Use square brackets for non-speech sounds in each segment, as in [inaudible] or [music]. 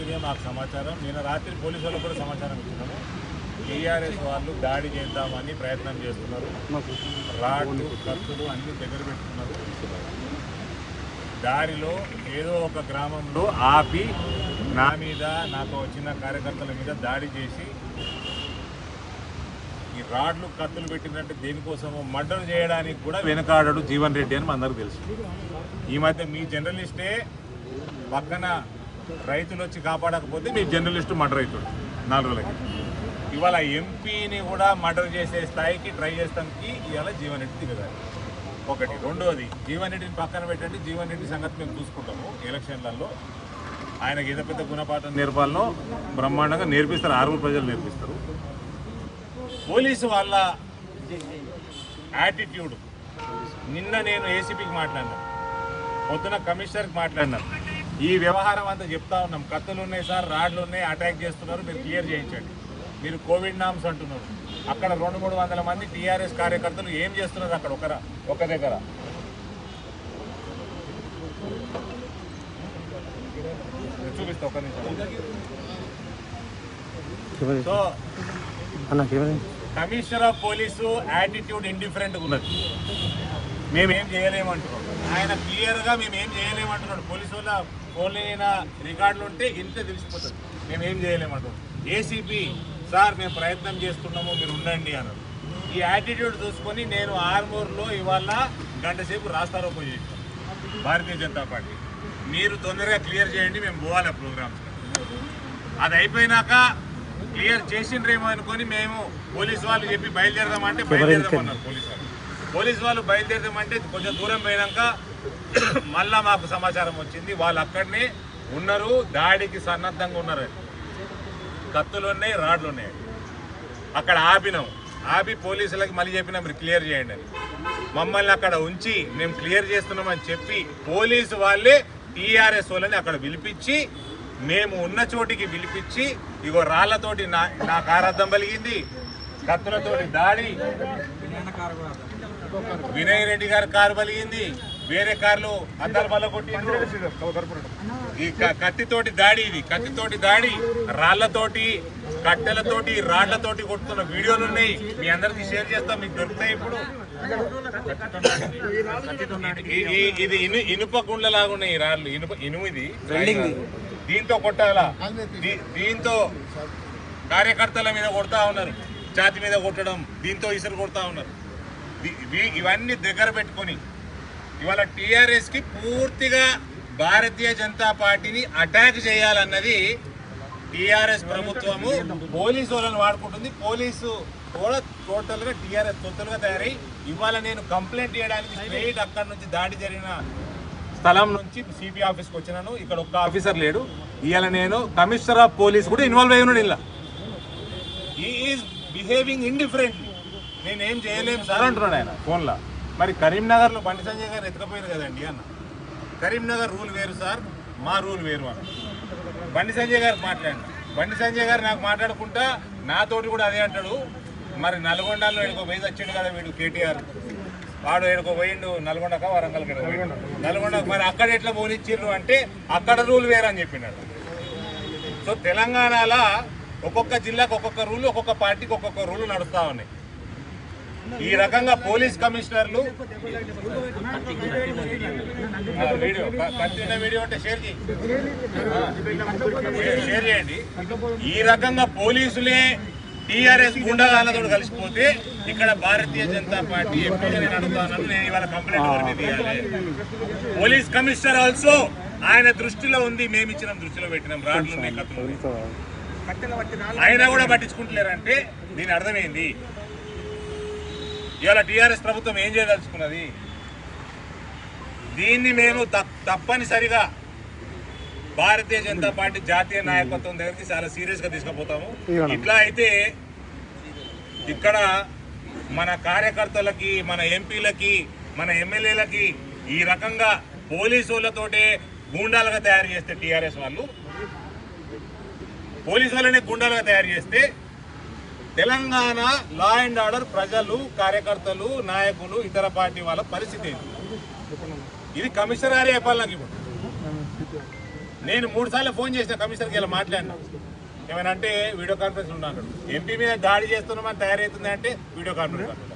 అక్కడ మాకు సమాచారం. నిన్న రాత్రి పోలీసు వాళ్ళకు కూడా సమాచారం ఇచ్చినాము. టీఆర్ఎస్ వాళ్ళు దాడి చేద్దామని ప్రయత్నం చేస్తున్నారు. రాడ్లు కత్తులు అన్ని దగ్గర పెట్టుకున్నారు. దారిలో ఏదో ఒక గ్రామంలో ఆపి నా మీద నాకు వచ్చిన కార్యకర్తల మీద దాడి చేసి ఈ రాడ్లు కత్తులు పెట్టినట్టు దేనికోసమో మర్డర్ చేయడానికి కూడా వెనకాడడు జీవన్ రెడ్డి అని మనందరికి తెలుసు. ఈ మధ్య మీ జర్నలిస్టే పక్కన రైతులు వచ్చి కాపాడకపోతే మీ జర్నలిస్టు మర్డర్ అవుతాడు నాలుగు రోజులకి. ఇవాళ ఎంపీని కూడా మర్డర్ చేసే స్థాయికి ట్రై చేస్తానికి ఇవాళ జీవన్ రెడ్డి దిగదారు ఒకటి. రెండోది జీవన్ రెడ్డిని పక్కన పెట్టండి జీవన్ రెడ్డి సంగతి మేము చూసుకుంటాము ఎలక్షన్లలో. ఆయనకి ఏదో పెద్ద గుణపాఠం నేర్పాలనో బ్రహ్మాండంగా నేర్పిస్తారు ఆరుగురు ప్రజలు నేర్పిస్తారు. పోలీసు వాళ్ళ యాటిట్యూడ్. నిన్న నేను ఏసీపీకి మాట్లాడినాను పొద్దున కమిషనర్కి మాట్లాడినాను ఈ వ్యవహారం అంతా చెప్తా ఉన్నాం. కత్తులు ఉన్నాయి సార్ రాడ్లు ఉన్నాయి అటాక్ చేస్తున్నారు మీరు క్లియర్ చేయించండి. మీరు కోవిడ్ నామ్స్ అంటున్నారు. అక్కడ రెండు మూడు వందల మంది టీఆర్ఎస్ కార్యకర్తలు ఏం చేస్తున్నారు అక్కడ ఒకర ఒక దగ్గర? చూపిస్తా ఒక నిమిషం. So commissioner of police attitude indifferent ఉన్నది. మేమేం చేయలేమంటున్నాం. ఆయన క్లియర్గా మేము ఏం చేయలేమంటున్నాడు. పోలీసు ఓన్లీ నా రికార్డులు ఉంటే ఇంత తెలిసిపోతుంది. మేము ఏం చేయలేమంటాం ఏసీపీ సార్ మేము ప్రయత్నం చేస్తున్నాము మీరు ఉండండి అన్నారు. ఈ యాటిట్యూడ్ చూసుకొని నేను ఆర్మూర్లో ఇవాళ గంట సేపు రాస్తారోకో చేసాం భారతీయ జనతా పార్టీ. మీరు తొందరగా క్లియర్ చేయండి మేము పోవాలి ప్రోగ్రామ్స్. అది అయిపోయినాక క్లియర్ చేసిండ్రేమో అనుకొని మేము పోలీసు వాళ్ళు చెప్పి బయలుదేరదామంటే బయలుదేరదామన్నారు పోలీసు వాళ్ళు. పోలీసు వాళ్ళు బయలుదేరదామంటే కొంచెం దూరం పోయినాక [coughs] మళ్ళా మాకు సమాచారం వచ్చింది. వాళ్ళు అక్కడనే ఉన్నారు. దాడికి సన్నద్ధంగా ఉన్నారు. కత్తులు ఉన్నాయి రాడ్లు ఉన్నాయి అక్కడ ఆపినాం. ఆపి పోలీసులకి మళ్ళీ చెప్పినాం మీరు క్లియర్ చేయండి అని. మమ్మల్ని అక్కడ ఉంచి మేము క్లియర్ చేస్తున్నామని చెప్పి పోలీసు వాళ్ళే టీఆర్ఎస్ వాళ్ళని అక్కడ పిలిపించి మేము ఉన్న చోటికి పిలిపించి ఇగో రాళ్ళతోటి నా నా కారద్దం పలిగింది కత్తులతోటి దాడి. వినయ్ రెడ్డి గారి కారు పలిగింది వేరే కార్లు అద్దాల బల్ల కొట్టి ఈ కత్తితోటి దాడి ఇది. కత్తితోటి దాడి రాళ్ళతోటి కట్టెలతోటి రాళ్ళతోటి కొడుతున్న వీడియోలు ఉన్నాయి. మీ అందరికి షేర్ చేస్తాం మీకు దొరుకుతాయి ఇప్పుడు. ఇది ఇను ఇనుప గుండ్లలాగా ఉన్నాయి ఈ రాళ్ళు. ఇనుప ఇనుము ఇది. దీంతో కొట్టాలా? దీ- దీంతో కార్యకర్తల మీద కొడతా ఉన్నారు. ఛాతి మీద కొట్టడం దీంతో ఇసురు కొడతా ఉన్నారు. ఇవన్నీ దగ్గర పెట్టుకొని ఇవాళ టీఆర్ఎస్కి పూర్తిగా భారతీయ జనతా పార్టీని అటాక్ చేయాలన్నది టీఆర్ఎస్ ప్రభుత్వము. పోలీసు వాళ్ళని వాడుకుంటుంది. పోలీసు కూడా టోటల్గా టిఆర్ఎస్ తొత్తులుగా తయారై ఇవాళ నేను కంప్లైంట్ చేయడానికి స్ట్రైట్ అక్కడ నుంచి దాడి జరిగిన స్థలం నుంచి సిపి ఆఫీస్కి వచ్చినాను. ఇక్కడ ఒక్క ఆఫీసర్ లేడు. ఇవాళ నేను కమిషనర్ ఆఫ్ పోలీస్ కూడా ఇన్వాల్వ్ అయి ఉన్నాడు ఇలా ఈజ్ బిహేవింగ్ ఇండిఫరెంట్లీ నేనేం చేయలేము సార్ అంటున్నాడు ఆయన ఫోన్లో. మరి కరీంనగర్లో బండి సంజయ్ గారు ఎత్తుకపోయారు కదండి అన్న. కరీంనగర్ రూల్ వేరు సార్ మా రూల్ వేరు అన్న. బండి సంజయ్ గారు మాట్లాడిన బండి సంజయ్ గారు నాకు మాట్లాడుకుంటా నాతోటి కూడా అదే అంటాడు. మరి నల్గొండలో ఎడుకో పోయి వచ్చిండు కదా వీడు కేటీఆర్. వాడు ఎడుకో పోయిండు నల్గొండక వరంగల్కి ఎడుకో నల్గొండకు మరి అక్కడ ఎట్లా పోనిచ్చిర్రు అంటే అక్కడ రూల్ వేరని చెప్పినాడు. సో తెలంగాణలో ఒక్కొక్క జిల్లాకు ఒక్కొక్క రూల్ ఒక్కొక్క పార్టీకి ఒక్కొక్క రూల్ నడుస్తూ ఉన్నాయి. ఈ రకంగా పోలీస్ కమిషనర్లు వీడియో వీడియో అంటే షేర్ చేయి. ఆ, షేర్- చేయండి. ఈ రకంగా పోలీసులే టీఆర్ఎస్ గుండాలతో కలిసిపోతే ఇక్కడ భారతీయ జనతా పార్టీ ఎంపీగా నేను అడుగుతాను నేను ఇవాళ కంప్లైంట్ తీయాలి. పోలీస్ కమిషనర్ ఆల్సో ఆయన దృష్టిలో ఉంది మేము ఇచ్చిన దృష్టిలో పెట్టినాం రాడ్లు ఉన్నాయి ఉన్నాయి. అయినా కూడా పట్టించుకుంటలేరంటే దీని అర్థమైంది ఇవాళ టీఆర్ఎస్ ప్రభుత్వం ఏం చేయదలుచుకున్నది? దీన్ని మేము తప్- తప్పనిసరిగా భారతీయ జనతా పార్టీ జాతీయ నాయకత్వం దగ్గరికి చాలా సీరియస్గా తీసుకుపోతాము ఇట్లా అయితే ఇక్కడ మన కార్యకర్తలకి మన ఎంపీలకి మన ఎమ్మెల్యేలకి ఈ రకంగా పోలీసు వాళ్ళతోటే గూండాలుగా తయారు చేస్తే టీఆర్ఎస్ వాళ్ళు. పోలీసు వాళ్ళనే గుండాలుగా తయారు చేస్తే తెలంగాణ లా అండ్ ఆర్డర్ ప్రజలు కార్యకర్తలు నాయకులు ఇతర పార్టీ వాళ్ళ పరిస్థితి ఇది కమిషనర్ గారే చెప్పాలి నాకు ఇప్పుడు. నేను మూడు సార్లు ఫోన్ చేసిన కమిషనర్కి ఇలా మాట్లాడినా. ఏమైనా అంటే వీడియో కాన్ఫరెన్స్ ఉన్నాను ఎంపీ మీద దాడి చేస్తున్నామని తయారవుతుంది అంటే వీడియో కాన్ఫరెన్స్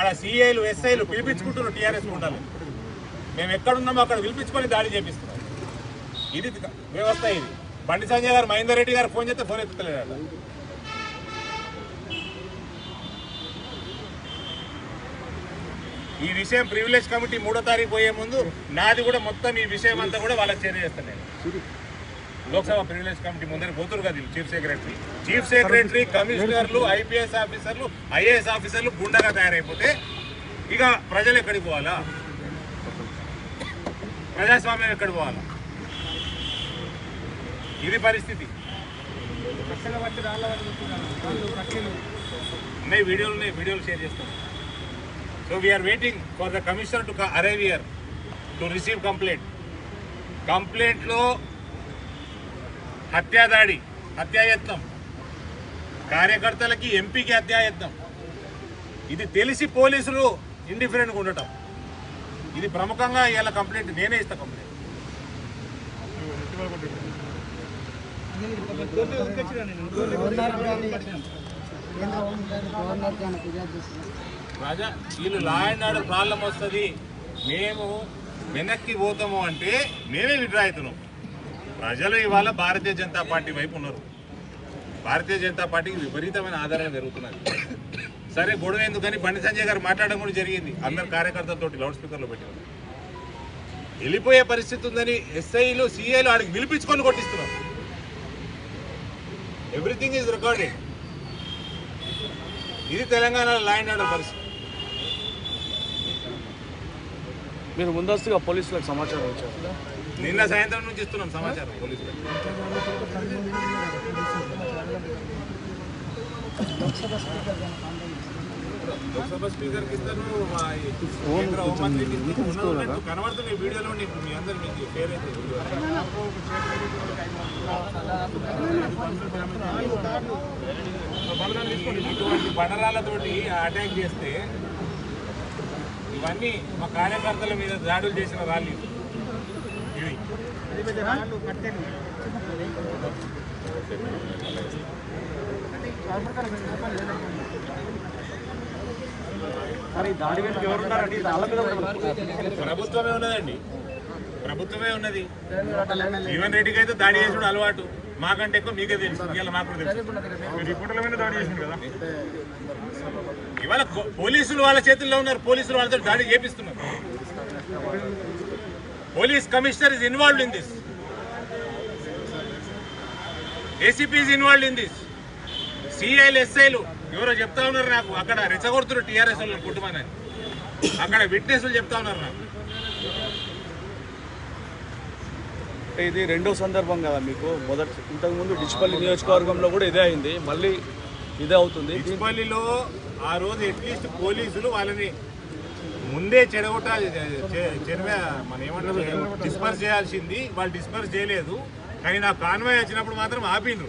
ఆడ సిఐలు ఎస్ఐలు పిలిపించుకుంటున్నారు టీఆర్ఎస్ ఉండాలి. మేము ఎక్కడున్నామో అక్కడ పిలిపించుకొని దాడి చేపిస్తున్నాం. ఇది వ్యవస్థ ఇది. బండి సంజయ్ గారు మహేందర్ రెడ్డి గారు ఫోన్ చేస్తే ఫోన్ ఎత్తుతలేడు ఈ విషయం ప్రివిలేజ్ కమిటీ మూడో తారీఖు పోయే ముందు నాది కూడా మొత్తం ఈ విషయం అంతా కూడా వాళ్ళకి చేరేస్తాను నేను. లోక్సభ ప్రివిలేజ్ కమిటీ ముందర పోతురు కదా చీఫ్ సెక్రటరీ. చీఫ్ సెక్రటరీ కమిషనర్లు ఐపీఎస్ ఆఫీసర్లు ఐఏఎస్ ఆఫీసర్లు గుండగా తయారైపోతే ఇక ప్రజలు ఎక్కడికి పోవాలా? ప్రజాస్వామ్యం ఎక్కడికి పోవాలా? ఇది పరిస్థితి. ఉన్నాయి వీడియోలు ఉన్నాయి వీడియోలు షేర్ చేస్తాం. So we are waiting for the commissioner to arrive here to receive complaint కంప్లైంట్లో హత్యాదాడి హత్యాయత్నం. కార్యకర్తలకి ఎంపీకి హత్యాయత్నం. ఇది తెలిసి పోలీసులు ఇండిఫరెంట్గా ఉండటం. ఇది ప్రముఖంగా ఇవాళ కంప్లైంట్ నేనే ఇస్తా కంప్లైంట్ రాజా వీళ్ళు లాయనాడు ప్రాబ్లం వస్తుంది. మేము వెనక్కి పోతాము అంటే మేమే విడ్రా అవుతున్నాం ప్రజలు ఇవాళ భారతీయ జనతా పార్టీ వైపు ఉన్నారు. భారతీయ జనతా పార్టీకి విపరీతమైన ఆదరణ పెరుగుతున్నది. సరే గొడవ ఎందుకని బండి సంజయ్ గారు మాట్లాడడం కూడా జరిగింది. అందరు కార్యకర్తలతో లౌడ్ స్పీకర్లో పెట్టారు వెళ్ళిపోయే పరిస్థితి ఉందని ఎస్ఐలు సిఐలు ఆడికి పిలిపించుకొని కొట్టిస్తున్నారు. ఎవ్రీథింగ్ ఈజ్ రికార్డెడ్ ఇది తెలంగాణలో లా అండ్ ఆర్డర్ పరిస్థితి. మీరు ముందస్తుగా పోలీసులకు సమాచారం ఇచ్చారు. నిన్న సాయంత్రం నుంచి ఇస్తున్నాం సమాచారం పోలీసులు లోక్సభ స్పీకర్ కి ఇస్తాను మా కేంద్ర హోంమంత్రికి. ఉన్నట్టు కనబడుతున్నాయి వీడియోలో నీకు మీ అందరు మీకు అయితే ఇటువంటి బండరాళ్ళతోటి అటాక్ చేస్తే ఇవన్నీ మా కార్యకర్తల మీద దాడులు చేసిన రాళ్ళు ఇవి. దాడి వెనుక ఎవరున్నారండి వాళ్ళ మీద ప్రభుత్వమే ఉన్నదండి. ప్రభుత్వమే ఉన్నది. జీవన్ రెడ్డికి అయితే దాడి చేసుడు అలవాటు. మాకంటే ఎక్కువ మీకే తెలుసు. ఇవాళ మాకు తెలుసు. రిపోర్టుల మీద దాడి చేసిండు కదా. ఇవాళ పోలీసులు వాళ్ళ చేతుల్లో ఉన్నారు. పోలీసులు వాళ్ళతో దాడి చేపిస్తున్నారు. Police commissioner is involved in this. ACP is involved in this. సిఐలు ఎస్ఐలు ఎవరో చెప్తా ఉన్నారు నాకు. అక్కడ రెచ్చగొడుతున్నారు టీఆర్ఎస్ వాళ్ళని కుటుంబాన్ని అక్కడ విట్నెస్లు చెప్తా ఉన్నారు నాకు. అంటే ఇది రెండో సందర్భం కదా మీకు. మొదటి ఇంతకుముందు డిచ్పల్లి నియోజకవర్గంలో కూడా ఇదే అయింది. మళ్ళీ ఇదే అవుతుంది. మున్సిపల్లిలో ఆ రోజు అట్లీస్ట్ పోలీసులు వాళ్ళని ముందే చెడగొట్టాలి చెరవే మన ఏమంటారు? డిస్పర్స్ చేయాల్సింది. వాళ్ళు డిస్పర్స్ చేయలేదు. కానీ నా కాన్వాయ్ వచ్చినప్పుడు మాత్రం ఆపిండ్రు.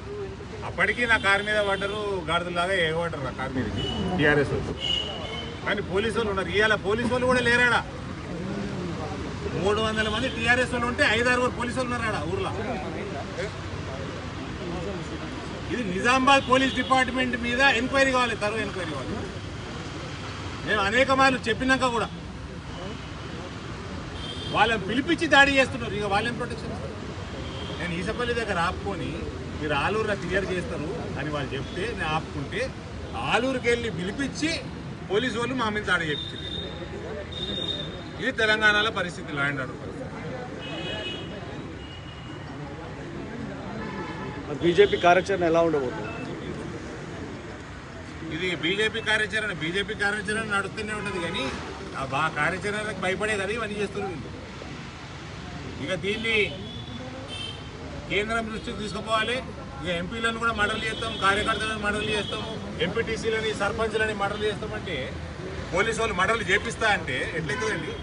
అప్పటికి నా కారు మీద పడ్డరు గాడిదలాగా ఎగబడ్డరు నా కారు మీద టీఆర్ఎస్ వాళ్ళు. కానీ పోలీసు వాళ్ళు ఉన్నారు. ఇవాళ పోలీసు వాళ్ళు కూడా లేరాడా? మూడు వందల మంది టీఆర్ఎస్ వాళ్ళు ఉంటే ఐదు ఆరుగురు పోలీసు వాళ్ళు ఉన్నారాడా ఊర్లో? ఇది నిజామాబాద్ పోలీస్ డిపార్ట్మెంట్ మీద ఎంక్వైరీ కావాలి తరువు ఎంక్వైరీ కావాలి. నేను అనేక మార్లు చెప్పినాక కూడా వాళ్ళని పిలిపించి దాడి చేస్తున్నారు. ఇక వాళ్ళని ప్రొటెక్షన్ నేను ఈసపల్లి దగ్గర ఆపుకొని మీరు ఆలూరులో క్లియర్ చేస్తారు అని వాళ్ళు చెప్తే నేను ఆపుకుంటే ఆలూరుకి వెళ్ళి పిలిపించి పోలీసు వాళ్ళు మా మీద దాడి చేపించారు. ఇది తెలంగాణలో పరిస్థితి లా అండ్ ఆర్డర్ పరిస్థితి. బీజేపీ కార్యాచరణ ఎలా ఉండబోతుంది? ఇది బీజేపీ కార్యాచరణ బీజేపీ కార్యాచరణ నడుస్తూనే ఉంటుంది కానీ ఆ బా కార్యాచరణకు భయపడే కదా ఇవన్నీ చేస్తున్నారు ఇక దీన్ని కేంద్రం దృష్టికి తీసుకుపోవాలి. ఇక ఎంపీలను కూడా మడలు చేస్తాం కార్యకర్తలను మడలు చేస్తాము ఎంపీటీసీలని సర్పంచ్లని మడలు చేస్తామంటే పోలీసు వాళ్ళు మడలు చేపిస్తా అంటే ఎట్లయితుందండి?